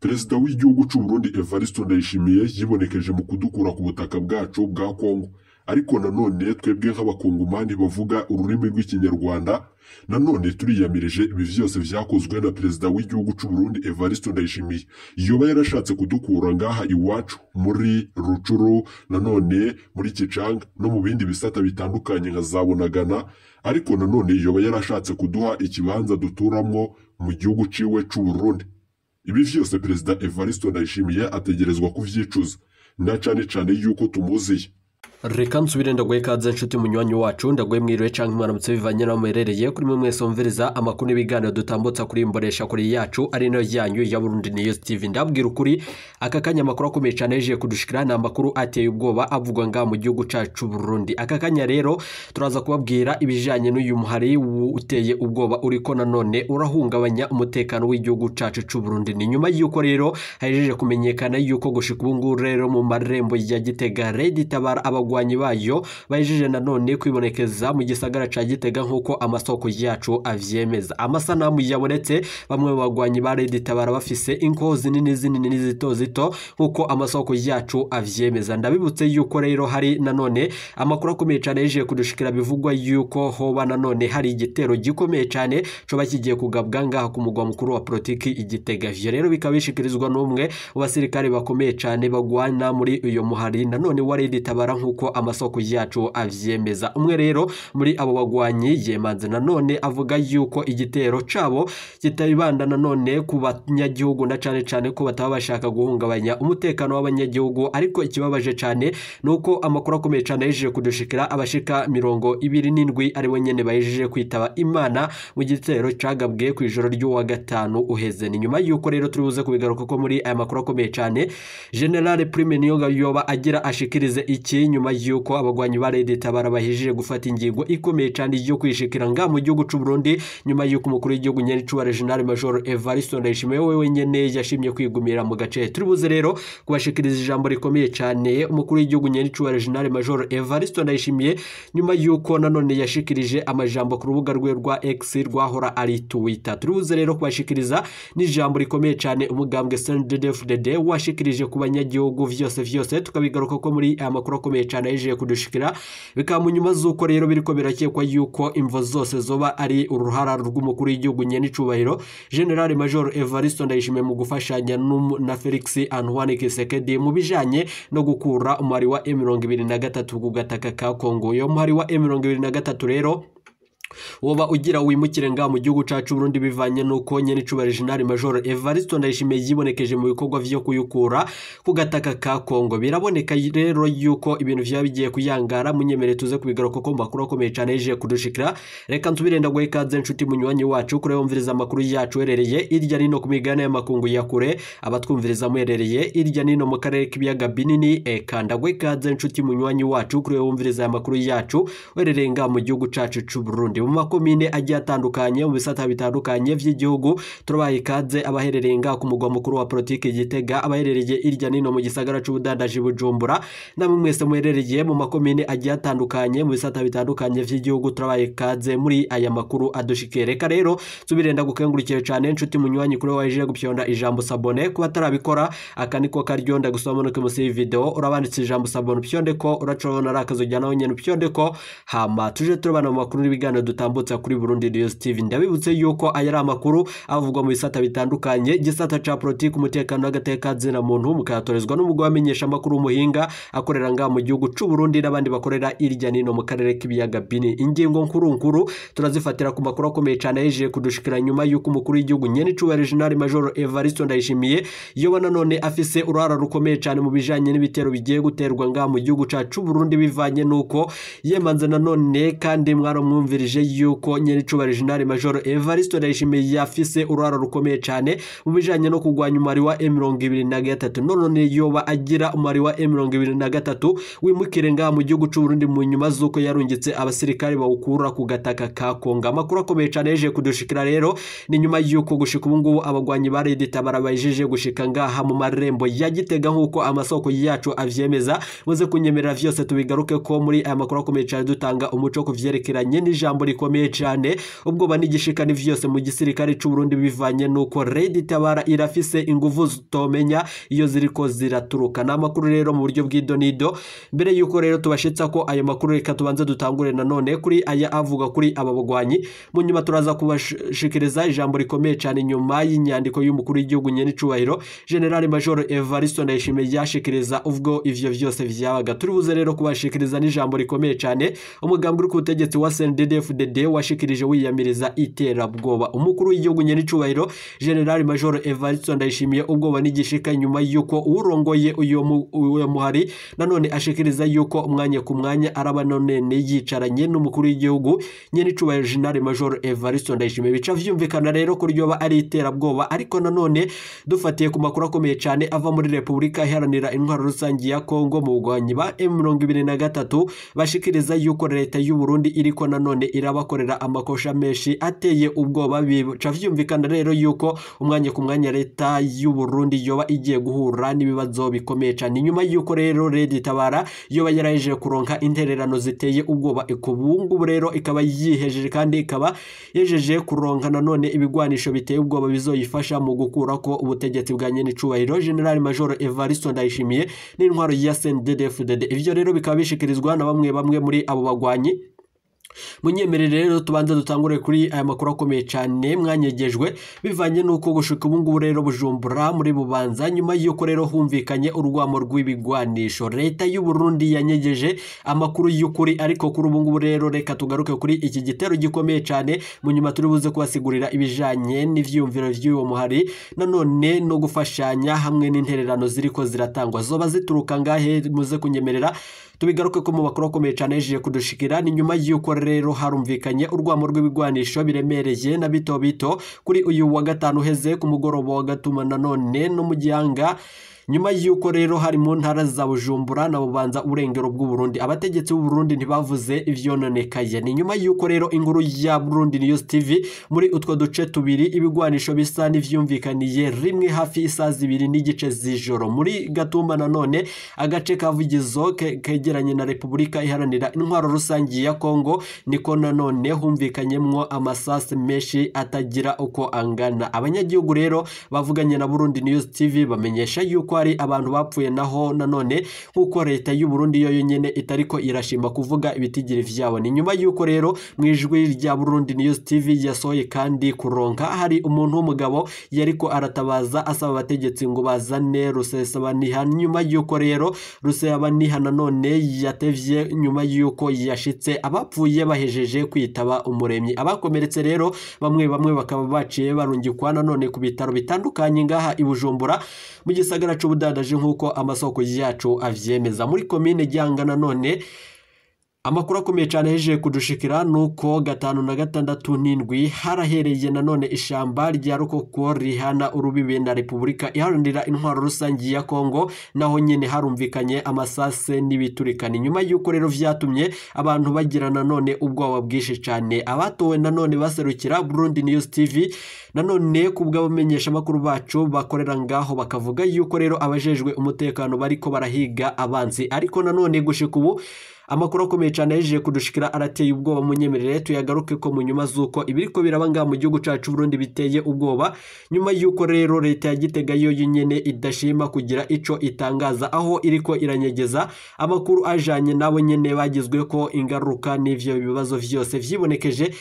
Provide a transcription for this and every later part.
perezida w'igihugu cy'u Burundi Evariste Ndayishimiye yibonekeje mu kudukura ku butaka bwacu bwa Kongo. Ariko nanone twebwe nk'abakongomani bavuga ururimi rw'ikinyarwanda nanone turiyamirije ibi byose vyakozwe na perezida w'igihugu cy'u Burundi Evariste Ndayishimiye. Yoba yarashatse kudukura ngaha iwacu muri Rucuru nanone muri Kicanga no mu bindi bisata bitandukanye nka za Bunagana ariko nanone yoba yarashatse kuduha ikibanza duturamwo mu gihugu ciwe cy'u Burundi. Ibi vyose perezida Evariste Ndayishimiye ategerezwa kuvyicuza na cane cane yuko tumuziye. Reka nsubire ndaguhe ikaze nshuti munywanyi wacu. Ndaguhe mwiriwe canke mwaramutse bivanye n'aho muherereye kuri mwe mwese wumviriza amakuru n'ibiganiro dutambutsa kuri imbonesha kuri yacu ari na yo yanyu ya Burundi News TV ndabwira ukuri aka kanya amakuru akomeye cane yejeje kudushikira ni amakuru ateye ubwoba avugwa ngaha mu gihugu cacu Burundi. Aka kanya rero turaza kubabwira ibijanye n'uyu muhari uteye ubwoba uriko nanone urahungabanya umutekano w'igihugu cacu c'u Burundi. Ni nyuma yuko rero hajeje kumenyekana yuko gushika ubu ngubu rero mu marembo ya Gitega Red Tabara abagwanyi bayo bajeje nanone kwibonekeza mu gisagara ca Gitega nk'uko amasoko yacu avyemeza. Amasanamu yabonetse bamwe mu bagwanyi ba Red Tabara bafise inkozi nini zinini n'izito zito nk'uko amasoko yacu avyemeza. Ndabibutse yuko rero hari nanone amakuru akomeye cane yejeje kudushikira bivugwa yuko hoba nanone hari igitero gikomeye cane coba kigiye kugabwa ngaha ku mugwa mukuru wa politiki igitega ivyo rero bikaba bishikirizwa n'umwe mu basirikare bakomeye cane bagwana muri uyo muhari nanone wa Red Tabara nk'uko amasoko yacu avyemeza. Umwe rero muri abo bagwanyi yemanze nanone avuga yuko igitero cabo kitabibanda nanone ku banyagihugu na cane cane ko bataba bashaka guhungabanya umutekano w'abanyagihugu. Ariko ikibabaje cane nuko amakuru akomeye cane yejeje kudushikira abashika mirongo ibiri n'indwi ari bo nyene bayejeje kwitaba imana mu gitero cagabwe ku ijoro ry'uwa gatanu uheze. Ni nyuma yuko rero turi buze kubigaruka ko muri aya makuru akomeye cane generale prime niyo yoba agira ashikirize iki nyuma yuko abagwanyi ba Red Tabara bahejije gufata ingingo ikomeye cyane yo kwishikira nga mu gihugu c'u Burundi nyuma yuko umukuru w'igihugu c'uwa General Major Evariste Ndayishimiye we wenyene yashimye kwigumira mu gace. Turi buze rero kubashikiriza ijambo rikomeye cyane umukuru w'igihugu c'uwa General Major Evariste Ndayishimiye nyuma yuko nanone yashikirije amajambo ku rubuga rwe rwa X rwahora ari Twitter. Turi buze rero kubashikiriza n'ijambo rikomeye cyane umugambwe CNDD-FDD washikirije ku banyagihugu vyose vyose. Tukabigaruka ko muri aya makuru akomeye cyane yejeje kudushikira. Bikaba mu nyuma z'uko rero biriko birakekwa yuko imvo zose zoba ari uruhara rw'umukuru w'igihugu nyene icubahiro General Major Evariste Ndayishimiye mu gufashanya na Felix Antoine Kisekedi mu bijanye no gukura umwari wa M23 ku gataka ka Kongo. Yo muhari wa M23 rero woba ugira wimukire nga mu gihugu cacu Burundi bivanye nuko nyene icubahiro General Major Evariste Ndayishimiye yibonekeje mu bikorwa vyo kuyukura ku gataka ka Kongo biraboneka rero yuko ibintu vyaba bigiye kuyangara. Munyemere tuze kubigaruka ko makuru akomeye cane yeje kudushikira. Reka nsubire ndaguhe ikaze nshuti munywanyi wacu kure wumviriza amakuru yacu herereye irya nino ku migabane y'amakungu ya kure. Abatwumviriza muherereye irya nino mu karere k'ibiyaga binini. Eka ndaguhe ikaze nshuti munywanyi wacu kure wumviriza amakuru yacu herereye nga mu gihugu cacu c'u Burundi. Mu makomine agiye atandukanye mu bisata bitandukanye vy'igihugu turabaye ikaze abaherereye nga ku mugwa mukuru wa politiki Gitega abaherereye irya nino mu gisagara c'ubudandaji Bujumbura. Namwe mwese muherereye mu makomine agiye atandukanye mu bisata bitandukanye vy'igihugu turabaye ikaze muri aya makuru adushikiye reka rero tubirenda gukengurukire cane nshuti munywanyi kuri waje gupyonda ijambo sabone. Kuba tarabikora aka niko karyo ndagusoma no kumusi video. Urabanditse ijambo sabone pyonde ko uracobona rakazojya nawe nyene pyonde ko hama tuje turabana mu makuru n'ibiganiro dutambutsa kuri Burundi News TV ndabibutse yuko aya ari amakuru avugwa mu bisata bitandukanye. Gisata ca politiki umutekano n'agateka zina muntu mukayatorezwa n'umugwi wamenyesha amakuru umuhinga akorera nga mu gihugu c'u Burundi n'abandi bakorera irya nino mu karere k'ibiyaga bini ingingo nkuru nkuru turazifatira ku makuru akomeye cane yejeje kudushikira nyuma yuko umukuru w'igihugu nyene c'uwa General Major Evariste Ndayishimiye yoba nanone afise uruhara rukomeye cane mu bijanye n'ibitero bigiye guterwa nga mu gihugu cacu Burundi bivanye nuko yemanze nanone kandi mwaromwumvirije yuko nyene c'uwa General Major Evariste Ndayishimiye yafise uruhara rukomeye cane mu bijanye no kugwanya umari wa M23. None yoba agira umari wa M23 wimukire nga mu gihugu c'u Burundi mu nyuma zuko yarungitse abasirikare bawukura ku gataka ka Kongo amakuru akomeye cane yeje kudushikira rero ni nyuma yuko gushika ubu ngubu abagwanyi ba Red Tabara bajeje gushika ngaha mu marembo ya Gitega nk'uko amasoko yacu avyemeza. Muze kunyemerera vyose tubigaruke ko muri aya makuru akomeye cane dutanga umuco ku vyerekeranye n'ijambo rikomeye cyane ubwoba n'igishikani vyose mu gisirikare c'u Burundi bivanye nuko Red Tabara irafise inguvu zitomenya iyo ziriko ziraturuka. N'amakuru rero mu buryo bw'idonido mbere yuko rero tubashitsa ko ayo makuru reka tubanze dutangure nanone kuri aya avuga kuri aba bagwanyi. Mu nyuma turaza kubashikiriza ijambo rikomeye cyane nyuma y'inyandiko y'umukuru w'igihugu nyene icubahiro General Major Evaristo Ndayishimiye yashikiriza ubwo ivyo vyose vyabaga. Turi buze rero kubashikiriza n'ijambo rikomeye cyane. Umugambi uri ku butegetsi wa CNDD-FDD washikirije wiyamiriza iterabwoba. Umukuru w'igihugu nyene icubahiro General Major Evaristo Ndayishimiye ubwoba n'igishika nyuma yuko urongoye uyo mu- uyo muhari nanone ashikiriza yuko umwanya ku mwanya araba none yicaranye n'umukuru w'igihugu nyene icubahiro General Major Evaristo Ndayishimiye. Bica vyumvikana rero ko ryoba ari iterabwoba ariko nanone dufatiye ku makuru akomeye cyane ava muri Repubulika iharanira intwaro rusange ya Kongo mu bugwanyi ba M23 bashikiriza yuko leta y'u Burundi iriko nanone irabakorera amakosha menshi ateye ubwoba bica vyumvikana rero yuko umwanya ku mwanya leta y'u Burundi yoba igiye guhura n'ibibazo bikomeye cyane nyuma yuko rero Red Tabara yoba yaraje kuronka intererano ziteye ubwoba ku bungu rero ikaba yihejeje kandi ikaba yejeje kuronka nanone ibigwanisho biteye ubwoba bizoyifasha mu gukura ko ubutegetsi bwa nyene icubahiro General Major Evaristo Ndayishimiye n'intwaro ya CNDD-FDD ivyo rero bikaba bishikirizwa na bamwe bamwe muri abo bagwanyi. Munyemerere rero tubanze dutangure kuri aya makuru akomeye cyane mwanyegejwe bivanye n'uko gushika ubu ngubu rero bujumbura muri bubanza nyuma y'uko rero humvikanye urwamo rw'ibigwanisho. Leta y'u Burundi yanyegeje amakuru y'ukuri ariko kuri ubu ngubu rero reka tugaruke kuri iki gitero gikomeye cyane mu nyuma turi buze kubasigurira ibijanye n'ivyiyumviro vy'uwo muhari nanone no gufashanya hamwe n'intererano ziriko ziratangwa. Zoba zituruka ngahe muze kunyemerera tubigaruke ko mu makuru akomeye cyane yejeje kudushikira ni nyuma y'uko rero harumvikanye urwamo rw'ibigwanisho biremereye na bito bito kuri uyu wa gatanu uheze ku mugoroba wa gatuma nanone no mu gihanga nyuma y'uko rero hari mu ntara za bujumbura na bubanza uburengero bw'u Burundi abategetsi b'u Burundi ntibavuze ivyononekaye. Ni nyuma y'uko rero inkuru ya Burundi News TV muri utwo duce tubiri ibigwanisho bisa n'ivyumvikaniye rimwe hafi isaha zibiri n'igice z'ijoro. Muri gatumba nanone agace kavugizo ke- kegeranye na Repubulika iharanira intwaro rusangi ya Kongo niko nanone humvikanyemwo amasase menshi atagira uko angana. Abanyagihugu rero bavuganye na Burundi News TV bamenyesha yuko hari abantu bapfuye naho nanone nk'uko leta y'u Burundi yo yonyene itariko irashima kuvuga ibitigiri vyabo. Ni nyuma y'uko rero mu ijwi rya Burundi News TV yasohoye kandi kuronka hari umuntu w'umugabo yariko aratabaza asaba abategetsi ngo bazane rusesabaniha nyuma y'uko rero rusesabaniha nanone yatevye nyuma y'uko yashitse abapfuye bahejeje kwitaba umuremyi. Abakomeretse rero bamwe bamwe bakaba baciye barungikwa nanone ku bitaro bitandukanye ngaha i Bujumbura mu gisagara c'ubudandaji nk'uko amasoko yacu avyemeza muri komine Gihanga nanone amakuru akomeye cyane yaje kudushikira nuko gatanu na gatandatu n'indwi harahereye nanone ishamba rya rukoko rihana urubibe na repubulika iharanira intwaro rusange ya kongo naho nyine harumvikanye amasase n'ibiturikani nyuma y'uko rero vyatumye abantu bagira nanone ubwoba bwinshi cyane. Abatowe nanone baserukira burundi news tv nanone ku bw'abamenyesha amakuru bacu bakorera ngaho bakavuga yuko rero abajejwe umutekano bariko barahiga abanzi. Ariko nanone gushika ubu amakuru akomeye cyane yaje kudushikira arateye ubwoba munyemerere tuyagaruke ko mu nyuma z'uko ibiriko biraba ngaha mu gihugu cacu Burundi biteye ubwoba. Nyuma y'uko rero leta ya Gitega yo nyene idashima kugira ico itangaza aho iriko iranyegeza amakuru ajanye nabo nyene bagizwe ko ingaruka n'ivyo bibazo vyose vyibonekeje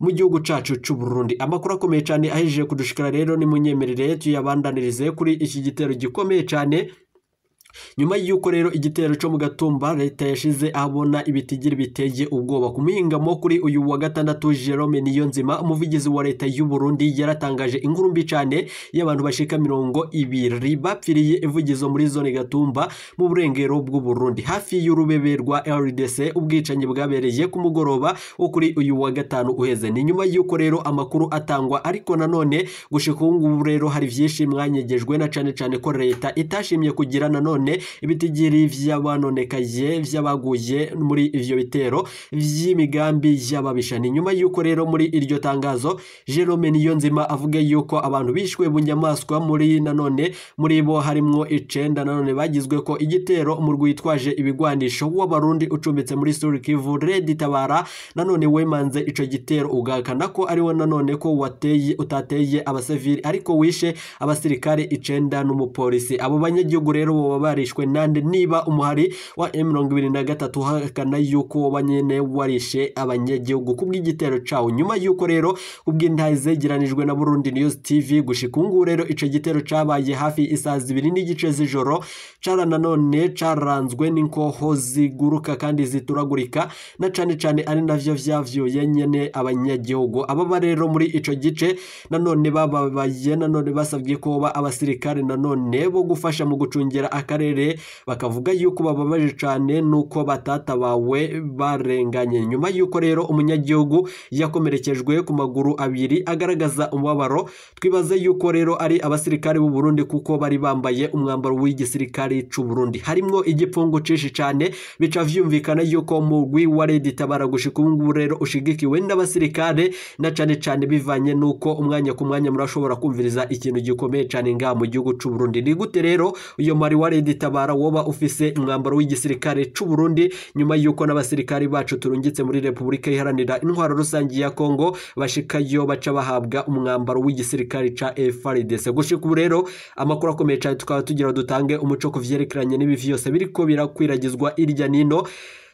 mu gihugu cacu c'u Burundi. Amakuru akomeye cyane ahejeje kudushikira rero ni munyemerere tuyabandanirize kuri iki gitero gikomeye cyane nyuma y'uko rero igitero cyo mu gatumba leta yashize abona ibitigiri biteye ubwoba ku muhingamo kuri uyu wa gatandatu Jerome Niyonzima umuvugizi wa leta y'u Burundi yaratangaje inkuru mbi cyane y'abantu bashika mirongo ibiri bapfiriye ivugizo muri zone gatumba mu burengero bw'u Burundi. Hafi y'urubebe rwa RDC ubwicanyi bwabereye ku mugoroba wo kuri uyu wa gatanu uheze. Ni nyuma y'uko rero amakuru atangwa ariko nanone gushika ubu rero hari vyinshi mwanyegejwe na cane cane ko leta itashimye kugira nanone nanone ibitigiri vy'abanonekaye vy'abaguye muri ivyo bitero vy'imigambi y'ababisha. Ni nyuma y'uko rero muri iryo tangazo Jerome Niyonzima avuga yuko abantu bishwe bunyamaswa muri nanone muri bo harimwo icenda nanone bagizwe ko igitero umurwi witwaje ibigwanisho w'abarundi ucumbitse muri Sud Kivu Red Tabara nanone wemanze ico gitero. Ugakana ko ari wo nanone ko wateye utateye abasivili ariko wishe abasirikare icenda n'umupolisi. Abo banyagihugu rero boba barishwe nande niba umuhari wa M23 hakana yuko woba nyene warishe abanyagihugu kubw'igitero cawo nyuma yuko rero kubw'intahe zegeranijwe na Burundi News TV gushika ubu rero ico gitero cabaye hafi isaha zibiri n'igice z'ijoro cara nanone caranzwe n'inkoho ziguruka kandi zituragurika na cane cane ari navyo vyavyuye nyene abanyagihugu ababa rero muri ico gice nanone bababaye nanone basabwe ko ba abasirikare nanone bo gufasha mu gucungira akarere bakavuga yuko bababaje cane nuko batatabawe barenganye. Nyuma yuko rero umunyagihugu yakomerekejwe ku maguru abiri agaragaza umubabaro twibaze yuko rero ari abasirikare b'u Burundi kuko bari bambaye umwambaro w'igisirikare c'u Burundi. Harimwo igipfungu cishi cane bica vyumvikana yuko mugwi wa Red Tabara gushika ubu ngubu rero ushigikiwe n'abasirikare na cane cane bivanye nuko umwanya ku mwanya murashobora kumviriza ikintu gikomeye cane ngaha mu gihugu c'u Burundi. Ni gute rero uyo mari wa Red Tabara woba ufise umwambaro w'igisirikare c'u Burundi nyuma yuko n'abasirikare bacu turungitse muri Repubulika iharanira intwaro rusangi ya Kongo bashikayo baca bahabwa umwambaro w'igisirikare ca FARDC gushika ubu rero amakuru akomeye cane tukaba tugira dutange umuco ku vyerekeranye n'ibi vyose biriko birakwiragizwa irya nino.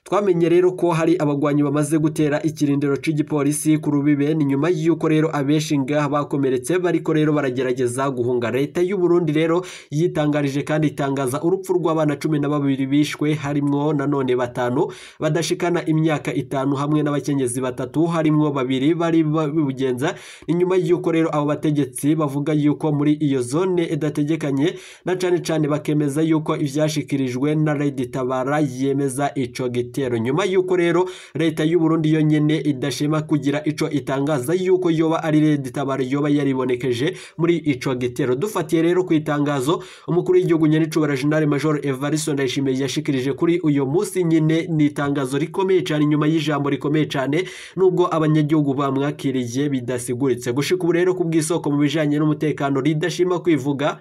Twamenye rero ko hari abagwanyi bamaze gutera ikirindiro c'igipolisi ku rubibe ni nyuma y'uko rero abenshi ngaha bakomeretse bariko rero baragerageza guhunga leta y'u Burundi rero yitangarije kandi itangaza urupfu rw'abana cumi na babiri bishwe harimwo nanone batanu badashikana imyaka itanu hamwe n'abakenyezi batatu harimwo babiri bari bibugenza ni nyuma y'uko rero abo bategetsi bavuga yuko muri iyo zone idategekanye na cane cane bakemeza yuko ivyashikirijwe na Red Tabara yemeza ico giti igitero nyuma yuko rero leta y'u Burundi yonyene idashima kugira ico itangaza yuko yoba ari Red Tabara yoba yaribonekeje muri ico gitero. Dufatiye rero ku itangazo umukuru w'igihugu nyenicubara General Major Evariste Ndayishimiye yashikirije kuri uyo musi nyine ni itangazo rikomeye cyane nyuma y'ijambo rikomeye cyane nubwo abanyagihugu bamwakiriye bidasiguritse gushika ubu rero kubw'isoko mu bijanye n'umutekano ridashima kwivuga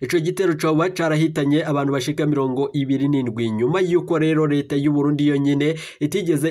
ico gitero coba carahitanye abantu bashika mirongo ibiri n'indwi. Nyuma y'uko rero leta y'u Burundi yonyene itigeze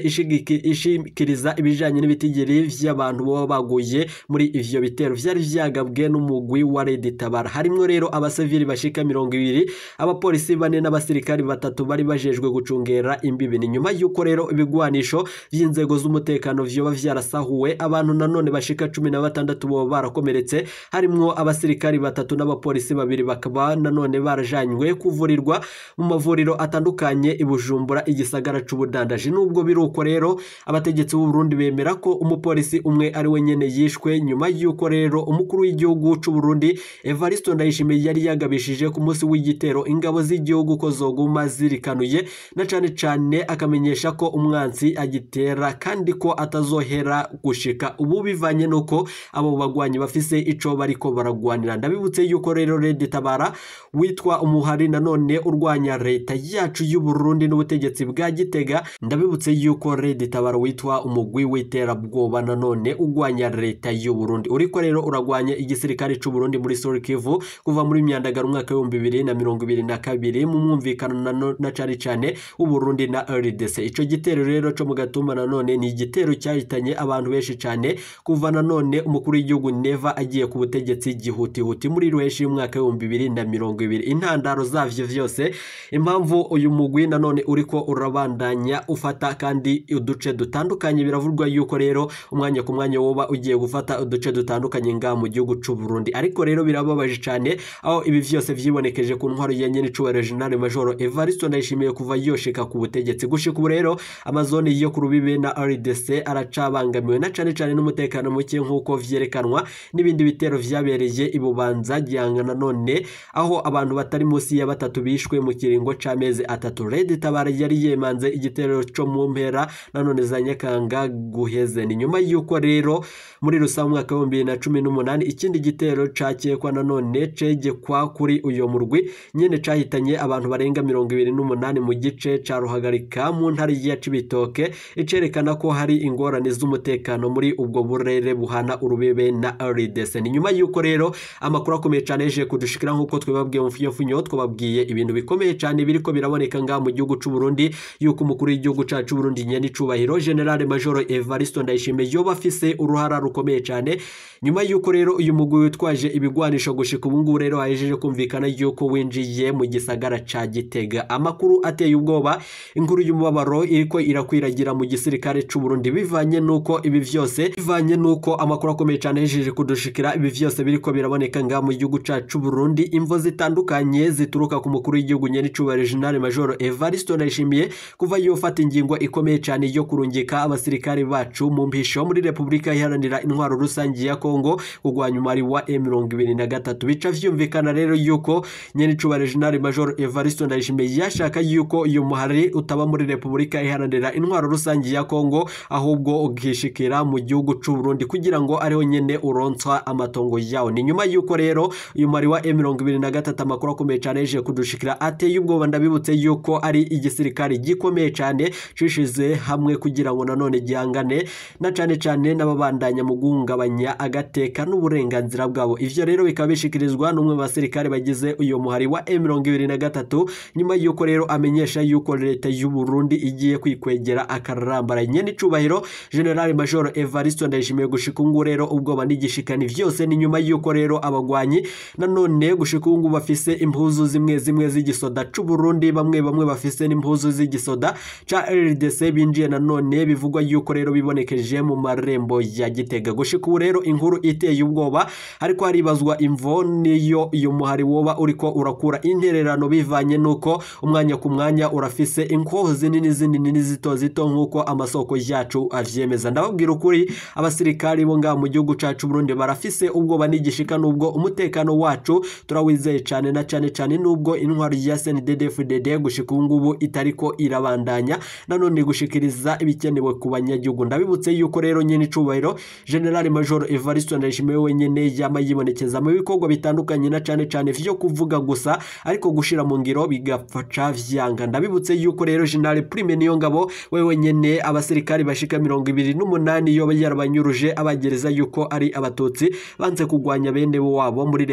ishikiriza ibijanye n'ibitigiri vy'abantu baba baguye muri ivyo bitero vyari vyagabwe n'umugwi wa Red Tabara harimwo rero abasivili bashika mirongo ibiri abapolisi bane n'abasirikari batatu bari bajejwe gucungera imbibi ni nyuma y'uko rero ibigwanisho vy'inzego z'umutekano vyoba vyarasahuwe abantu nanone bashika cumi na batandatu boba barakomeretse harimwo abasirikari batatu n'abapolisi babiri bakaba nanone barajanywe kuvurirwa mu mavuriro atandukanye i Bujumbura igisagara c'ubudandaji. Nubwo biri uko rero abategetsi b'u Burundi bemera ko umupolisi umwe ari we nyene yishwe nyuma y'uko rero umukuru w'igihugu c'u Burundi Evariste Ndayishimiye yari yagabishije ku munsi w'igitero ingabo z'igihugu ko zoguma zirikanuye na cane cane akamenyesha ko umwansi agitera kandi ko atazohera gushika. Ubu bivanye nuko abo bagwanyi bafise ico bariko baragwanira. Ndabibutse yuko rero Red Tabara witwa umuhari nanone urwanya leta yacu y'u Burundi n'ubutegetsi bwa Gitega. Ndabibutse yuko Red Tabara witwa umugwi w'iterabwoba nanone urwanya leta y'u Burundi. Uriko rero uragwanya igisirikare c'u Burundi muri Sud Kivu kuva muri myandagaro umwaka w'ibihumbi bibiri na mirongo ibiri na kabiri mu mwumvikano na, cane w'u Burundi na RDC. Ico gitero rero co mu gatumba nanone ni igitero cyahitanye abantu benshi cane kuva nanone umukuru w'igihugu Neva agiye ku butegetsi gihutihuti muri ruheshi y'umwaka w'ibihumbi bibiri na mirongo ibiri. Intandaro zavyo vyose impamvu uyu mugwi nanone uriko urabandanya ufata kandi uduce dutandukanye. Biravurwa yuko rero umwanya ku mwanya woba ugiye gufata uduce dutandukanye ngaha mu gihugu c'u Burundi. Ariko rero birababaje cane aho ibi vyose vyibonekeje ku ntwaro ya nyene c'uwera General Major Evariste Ndayishimiye kuva yoshika ku butegetsi. Gushika ubu rero amazone yo ku rubibe na RDC aracabangamiwe na cane cane n'umutekano muke nk'uko vyerekanwa n'ibindi bitero vyabereye ibubanza gihanga nanone nanone aho abantu batari munsi ya batatu bishwe mu kiringo c'amezi atatu. Red Tabara yari yemanze igitero co mu mpera nanone za Nyakanga guheze. Ni nyuma y'uko rero muri rusange umwaka w'ibihumbi bibiri na cumi n'umunani ikindi gitero cakekwa nanone cegekwa kuri uyo murwi nyene cahitanye abantu barenga mirongo ibiri n'umunani mu gice ca Ruhagarika mu ntara ya Cibitoke icerekana ko hari ingorane z'umutekano muri ubwo burere buhana urubebe na RDC ni nyuma y'uko rero amakuru akomeye cyane yeje kudushikira nk'uko twebabwiye mu funyo twababwiye ibintu bikomeye cyane biriko biraboneka ngaha mu gihugu c'u Burundi yuko umukuru w'igihugu cacu c'u Burundi nyene icubahiro General Major Evariste Ndayishimiye yoba afise uruhara rukomeye cyane. Nyuma y'uko rero uyu mugwi witwaje ibigwanisho gushika ubu ngubu rero hahejeje kumvikana yuko winjiye mu gisagara ca Gitega. Amakuru ateye ubwoba inkuru y'umubabaro iriko irakwiragira mu gisirikare c'u Burundi. Bivanye nuko ibi vyose bivanye nuko amakuru akomeye cyane yejeje kudushikira ibi vyose biriko biraboneka ngaha mu gihugu cacu c'u Burundi imvo zitandukanye zituruka ku mukuru w'igihugu nyene icubahiro General Major Evariste Ndayishimiye kuva yofata ingingo ikomeye cyane yo kurungika abasirikare bacu mu mpisho muri Repubulika iharanira intwaro rusangi ya Kongo kugwanya umari wa M23. Bica vyumvikana rero yuko nyene icubahiro General Major Evariste Ndayishimiye yashaka yuko uyu muhari utaba muri Repubulika iharanira intwaro rusangi ya Kongo ahubwo ukishikira mu gihugu c'u Burundi kugira ngo ariho nyene uronswa amatongo yawo. Ni nyuma yuko rero uyu mari wa M23 amakuru akomeye cyane yeje kudushikira ateye ubwoba. Ndabibutse yuko ari igisirikare gikomeye cyane cishize hamwe kugira ngo nanone gihangane na cane cane n'ababandanya mu guhungabanya agateka n'uburenganzira bwabo. Ivyo rero bikaba bishikirizwa n'umwe mu basirikare bagize uyu muhari wa M23 nyuma yuko rero amenyesha yuko leta y'u Burundi igiye kwikwegera akararambara nyene icubahiro General Major Evariste Ndayishimiye gushika rero ubwoba n'igishikani vyose ni nyuma yuko rero abagwanyi nanone gushika ubu bafise impuzu zimwe zimwe z'igisoda c'u Burundi bamwe bamwe bafise n'impuzu z'igisoda ca RDC binjiye nanone bivugwa yuko rero bibonekeje mu marembo ya Gitega. Gushika ubu rero inkuru iteye ubwoba ariko haribazwa imvo niyo uyu muhari woba uriko urakura intererano bivanye nuko umwanya ku mwanya urafise inkoho zinini zinini n'izito zito nk'uko amasoko yacu avyemeza. Ndababwira ukuri abasirikari bo ngaha mu gihugu cacu Burundi barafise ubwoba n'igishika nubwo umutekano wacu turawizeye cane na cane cane nubwo intwaro ya CNDD-FDD gushika ubu ngubu itariko irabandanya nanone gushikiriza ibikenewe ku banyagihugu. Ndabibutse yuko rero nyene icubahiro General Major Evariste Ndayishimiye wenyene yama yibonekeza mu bikorwa bitandukanye na cane cane vyo kuvuga gusa ariko gushira mu ngiro bigapfaca vyanga. Ndabibutse yuko rero General Prime niyo ngabo wewe nyene abasirikari bashika mirongo ibiri n'umunani yoba yarabanyuruje abagereza yuko ari abatutsi banze kugwanya bene wabo muri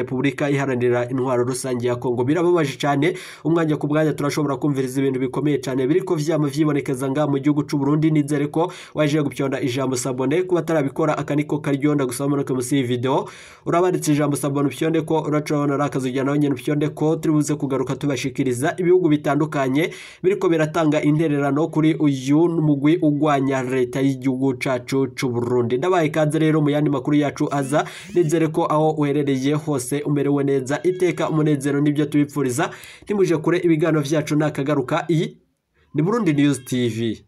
Repubulika iharanira intwaro rusange ya Kongo birababaje cyane umwanya ku mwanya turashobora kumviriza ibintu bikomeye cyane. Biriko vyama vyibonekeza nga mu gihugu c'u Burundi nizere ko waje gupyonda ijambo sabone kuba tarabikora akaniko karyonda gusaba muri musi iyi video. Urabanditse ijambo sabone upyonde ko uracabona rakazugira nawe nyene upyonde ko turibuze kugaruka tubashikiriza ibihugu bitandukanye. Biriko biratanga intererano kuri uyu mugwi ugwanya leta y'igihugu cacu c'u Burundi. Ndabaye ikaze rero mu yandi makuru yacu aza nizere ko aho uherereye hose umerewe neza iteka umunezero ni byo tubipfuriza ntimuje kure ibiganiro vyacu nakagaruka. Iyi ni Burundi News TV